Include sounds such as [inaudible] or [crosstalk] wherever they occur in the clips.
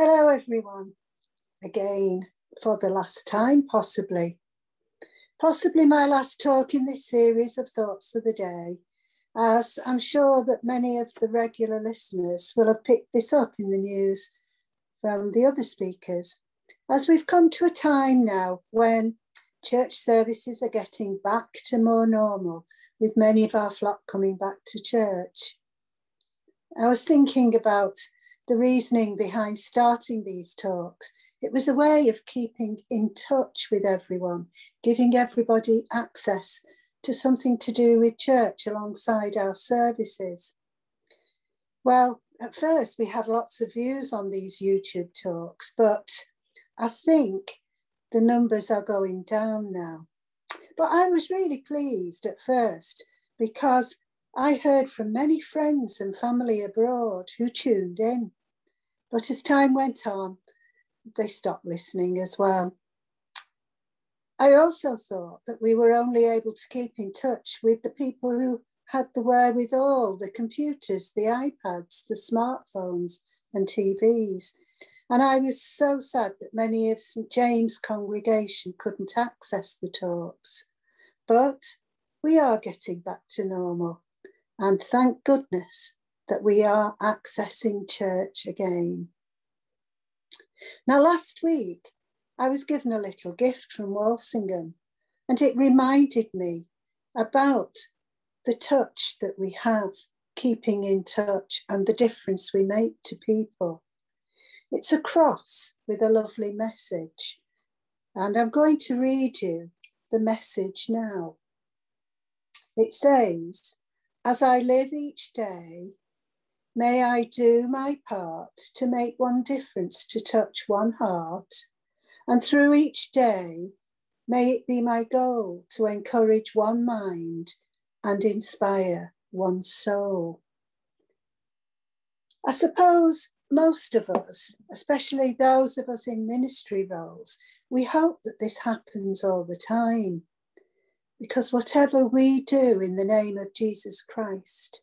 Hello, everyone. Again, for the last time, possibly. Possibly my last talk in this series of Thoughts for the Day, as I'm sure that many of the regular listeners will have picked this up in the news from the other speakers, as we've come to a time now when church services are getting back to more normal, with many of our flock coming back to church. I was thinking about the reasoning behind starting these talks. It was a way of keeping in touch with everyone, giving everybody access to something to do with church alongside our services. Well, at first we had lots of views on these YouTube talks, but I think the numbers are going down now. But I was really pleased at first because I heard from many friends and family abroad who tuned in. But as time went on, they stopped listening as well. I also thought that we were only able to keep in touch with the people who had the wherewithal, the computers, the iPads, the smartphones, and TVs. And I was so sad that many of St. James' congregation couldn't access the talks. But we are getting back to normal. And thank goodness that we are accessing church again. Now, last week, I was given a little gift from Walsingham, and it reminded me about the touch that we have, keeping in touch, and the difference we make to people. It's a cross with a lovely message, and I'm going to read you the message now. It says, As I live each day May I do my part to make one difference to touch one heart. And through each day, may it be my goal to encourage one mind and inspire one soul. I suppose most of us, especially those of us in ministry roles, we hope that this happens all the time. Because whatever we do in the name of Jesus Christ,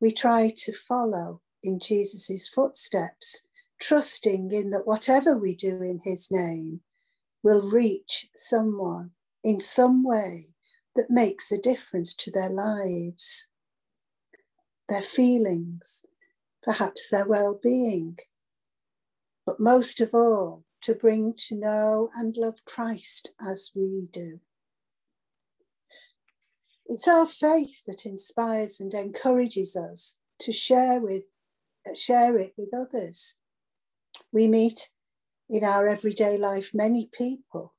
we try to follow in Jesus' footsteps, trusting in that whatever we do in his name will reach someone in some way that makes a difference to their lives, their feelings, perhaps their well being. But most of all, to bring to know and love Christ as we do. It's our faith that inspires and encourages us to share with uh, share it with others. We meet in our everyday life many people,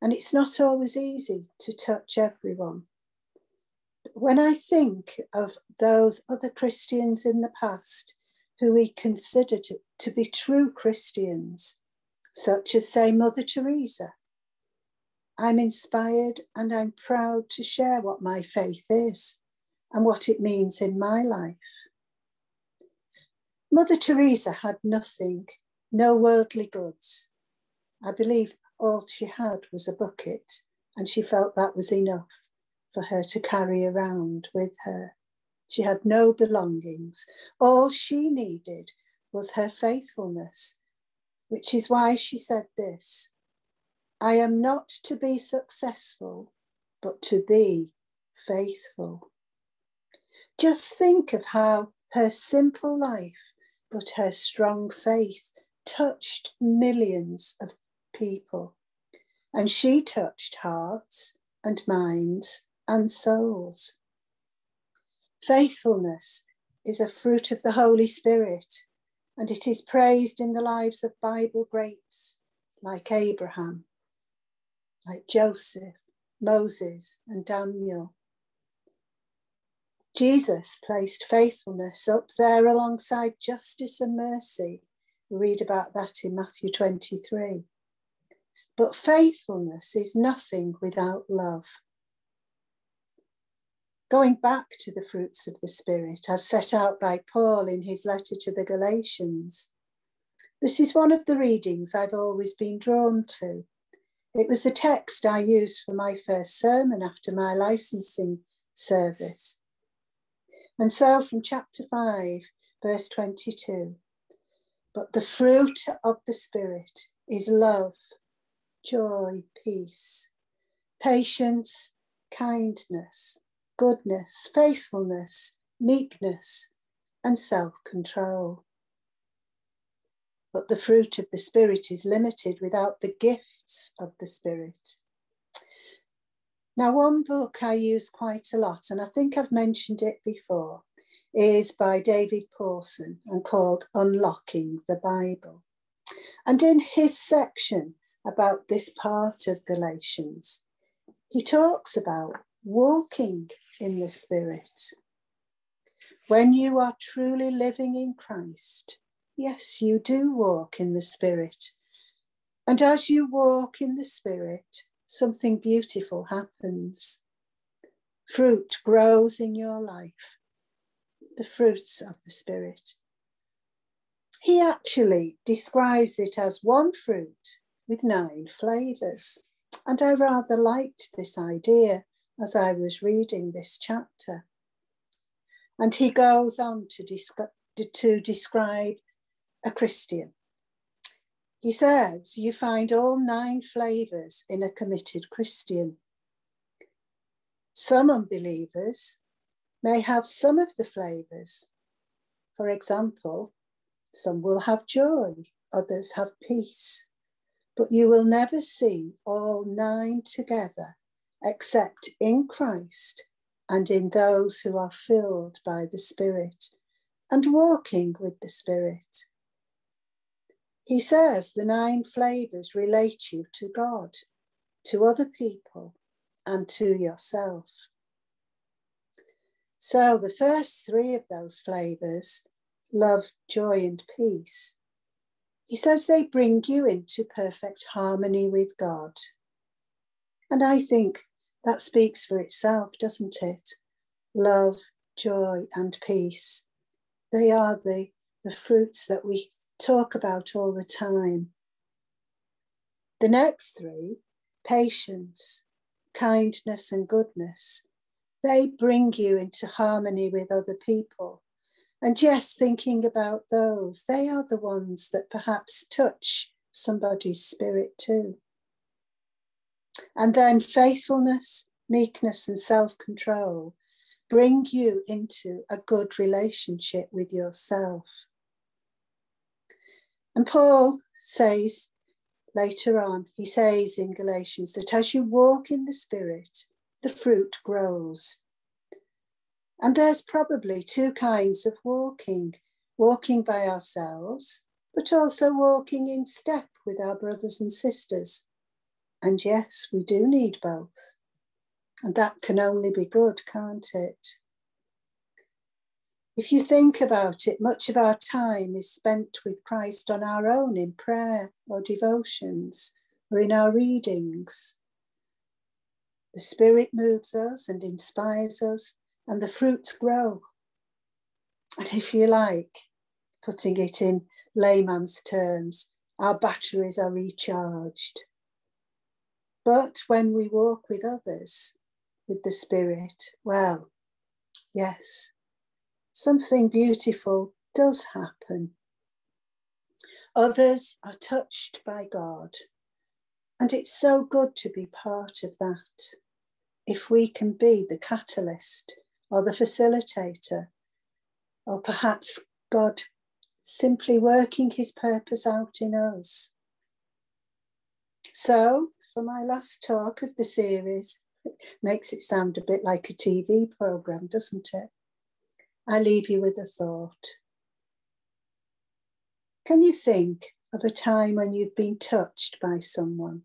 and it's not always easy to touch everyone. When I think of those other Christians in the past who we consider to, to be true Christians, such as, say, Mother Teresa, I'm inspired and I'm proud to share what my faith is and what it means in my life. Mother Teresa had nothing, no worldly goods. I believe all she had was a bucket, and she felt that was enough for her to carry around with her. She had no belongings. All she needed was her faithfulness, which is why she said this I am not to be successful, but to be faithful. Just think of how her simple life, but her strong faith, touched millions of people. And she touched hearts and minds and souls. Faithfulness is a fruit of the Holy Spirit, and it is praised in the lives of Bible greats like Abraham, like Joseph, Moses, and Daniel. Jesus placed faithfulness up there alongside justice and mercy. We read about that in Matthew 23. But faithfulness is nothing without love. Going back to the fruits of the Spirit, as set out by Paul in his letter to the Galatians, this is one of the readings I've always been drawn to. It was the text I used for my first sermon after my licensing service. And so from chapter 5, verse 22 But the fruit of the Spirit is love, joy, peace, patience, kindness, goodness, faithfulness, meekness, and self control. But the fruit of the Spirit is limited without the gifts of the Spirit. Now, one book I use quite a lot, and I think I've mentioned it before, is by David Pawson and called Unlocking the Bible. And in his section about this part of Galatians, he talks about walking in the Spirit. When you are truly living in Christ, yes, you do walk in the Spirit. And as you walk in the Spirit, something beautiful happens. Fruit grows in your life, the fruits of the Spirit. He actually describes it as one fruit with nine flavours. And I rather liked this idea as I was reading this chapter. And he goes on to, to describe a Christian. He says, You find all nine flavours in a committed Christian. Some unbelievers may have some of the flavours. For example, some will have joy, others have peace. But you will never see all nine together except in Christ and in those who are filled by the Spirit and walking with the Spirit. He says the nine flavors relate you to God, to other people, and to yourself. So the first three of those flavors love, joy, and peace. He says they bring you into perfect harmony with God. And I think that speaks for itself, doesn't it? Love, joy, and peace. They are the, the fruits that we talk about all the time. The next three, patience, kindness, and goodness, they bring you into harmony with other people. And yes, thinking about those, they are the ones that perhaps touch somebody's spirit too. And then faithfulness, meekness, and self control bring you into a good relationship with yourself. And Paul says later on, he says in Galatians that as you walk in the Spirit, the fruit grows. And there's probably two kinds of walking walking by ourselves, but also walking in step with our brothers and sisters. And yes, we do need both. And that can only be good, can't it? If you think about it, much of our time is spent with Christ on our own in prayer or devotions or in our readings. The Spirit moves us and inspires us, and the fruits grow. And if you like, putting it in layman's terms, our batteries are recharged. But when we walk with others, with the Spirit, well, yes, something beautiful does happen. Others are touched by God, and it's so good to be part of that. If we can be the catalyst or the facilitator, or perhaps God simply working his purpose out in us. So, for my last talk of the series. it [laughs] Makes it sound a bit like a TV program, doesn't it? I leave you with a thought. Can you think of a time when you've been touched by someone?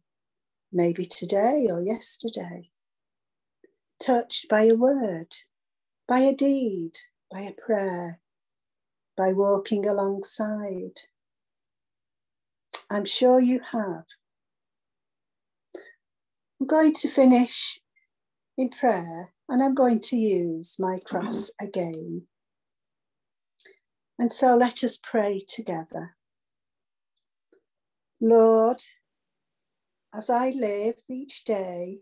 Maybe today or yesterday. Touched by a word, by a deed, by a prayer, by walking alongside. I'm sure you have. I'm going to finish in prayer and I'm going to use my cross mm-hmm. again. And so let us pray together. Lord, as I live each day,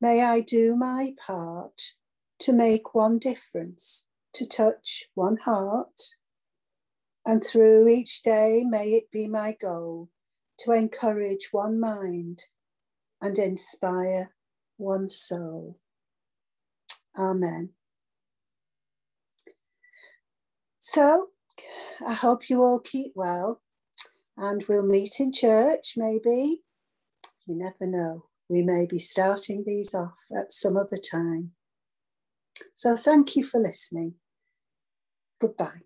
may I do my part to make one difference, to touch one heart, And through each day, may it be my goal to encourage one mind and inspire one soul. Amen. So I hope you all keep well and we'll meet in church maybe. You never know. We may be starting these off at some other time. So thank you for listening. Goodbye.